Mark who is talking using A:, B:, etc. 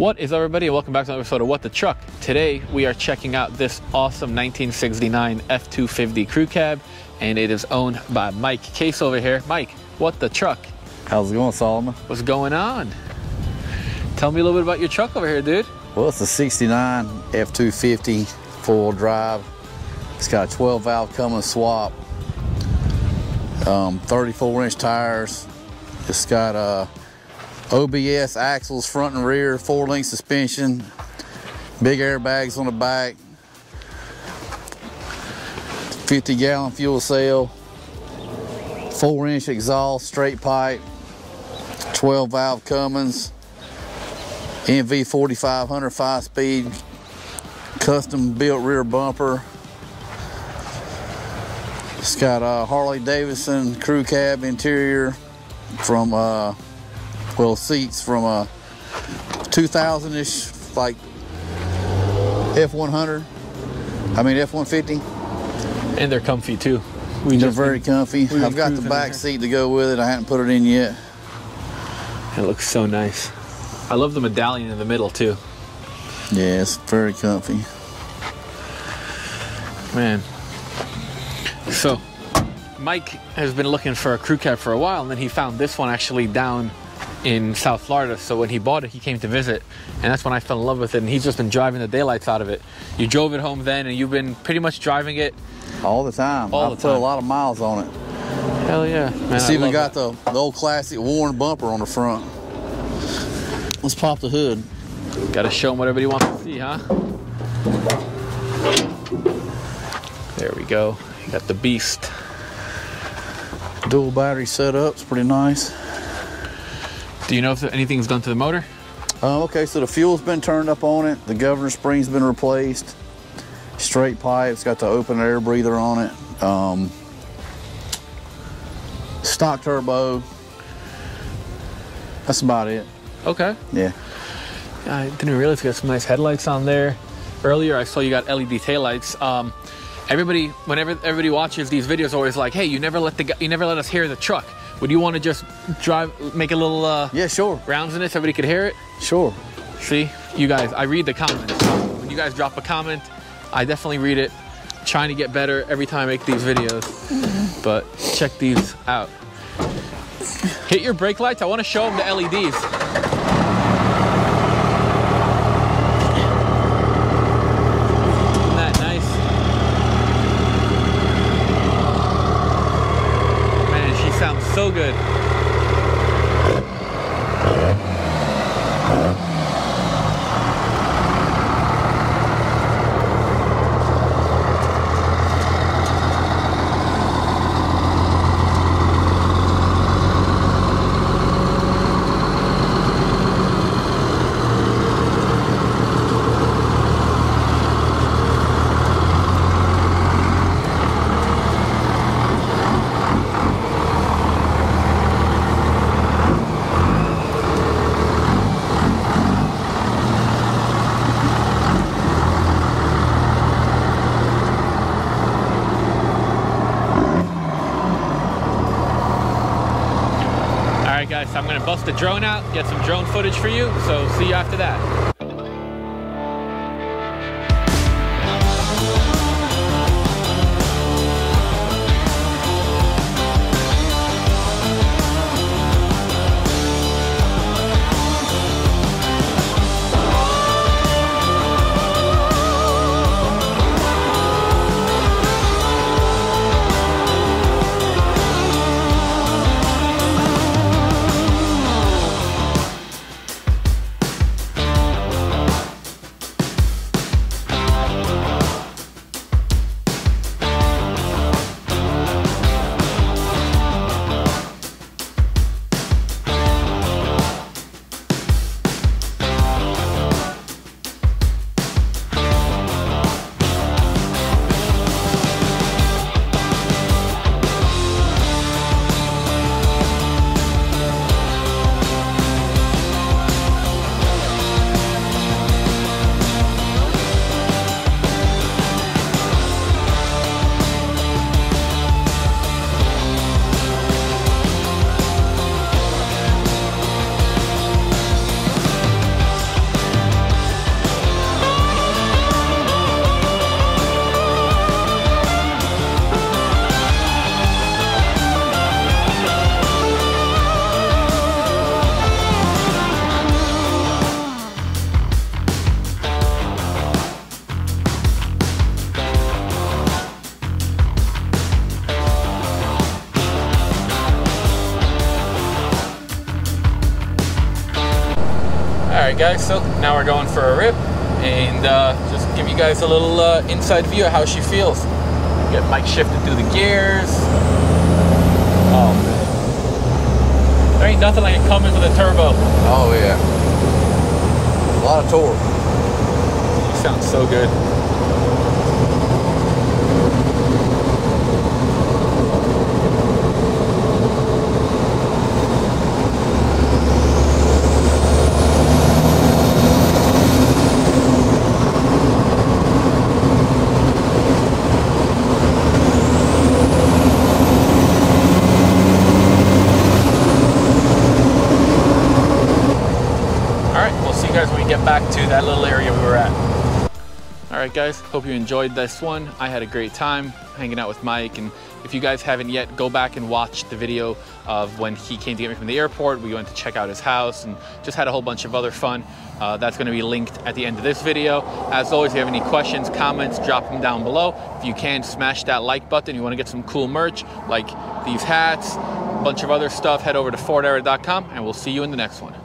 A: What is everybody? Welcome back to another episode of What the Truck. Today we are checking out this awesome 1969 F250 crew cab, and it is owned by Mike Case over here. Mike, what the truck?
B: How's it going, Solomon?
A: What's going on? Tell me a little bit about your truck over here, dude.
B: Well, it's a 69 F250 four-wheel drive. It's got a 12 valve Cummins swap, um, 34 inch tires. It's got a OBS axles front and rear, four link suspension, big airbags on the back, 50 gallon fuel cell, four inch exhaust, straight pipe, 12 valve Cummins, NV 4500 five speed, custom built rear bumper. It's got a Harley Davidson crew cab interior from uh, well seats from uh, a 2000ish like F100. I mean F150.
A: And they're comfy too. We
B: They're very comfy. I've got the back seat to go with it. I haven't put it in yet.
A: It looks so nice. I love the medallion in the middle too.
B: Yeah, it's very comfy.
A: Man. So, Mike has been looking for a crew cab for a while, and then he found this one actually down in South Florida. So when he bought it, he came to visit, and that's when I fell in love with it. And he's just been driving the daylights out of it. You drove it home then, and you've been pretty much driving it.
B: All the time.
A: All
B: I
A: the
B: put a lot of miles on it.
A: Hell yeah, man!
B: It's
A: I
B: even got the, the old classic worn bumper on the front. Let's pop the hood.
A: Got to show him what everybody wants to see, huh? There we go. You got the beast.
B: Dual battery setup. It's pretty nice.
A: Do you know if anything's done to the motor?
B: Uh, okay, so the fuel's been turned up on it. The governor spring's been replaced. Straight pipes. Got the open air breather on it. Um, stock turbo. That's about it.
A: Okay.
B: Yeah.
A: I didn't realize you got some nice headlights on there. Earlier, I saw you got LED taillights. Um, everybody, whenever everybody watches these videos, always like, "Hey, you never let the you never let us hear the truck. Would you want to just drive, make a little uh,
B: Yeah, sure.
A: rounds in it so everybody could hear it?"
B: Sure.
A: See, you guys, I read the comments. When you guys drop a comment, I definitely read it. Trying to get better every time I make these videos. But check these out. Hit your brake lights. I want to show them the LEDs. Isn't that nice? Man, she sounds so good. I'm gonna bust the drone out, get some drone footage for you. So see you after that. Right, guys, so now we're going for a rip and uh, just give you guys a little uh, inside view of how she feels. Get Mike shifted through the gears. Oh, man. There ain't nothing like it coming with a turbo.
B: Oh yeah. A lot of torque.
A: You sound so good. All right, we'll see you guys when we get back to that little area we were at. All right, guys, hope you enjoyed this one. I had a great time hanging out with Mike. And if you guys haven't yet, go back and watch the video of when he came to get me from the airport. We went to check out his house and just had a whole bunch of other fun. Uh, that's going to be linked at the end of this video. As always, if you have any questions, comments, drop them down below. If you can, smash that like button. You want to get some cool merch like these hats, a bunch of other stuff, head over to FordEra.com and we'll see you in the next one.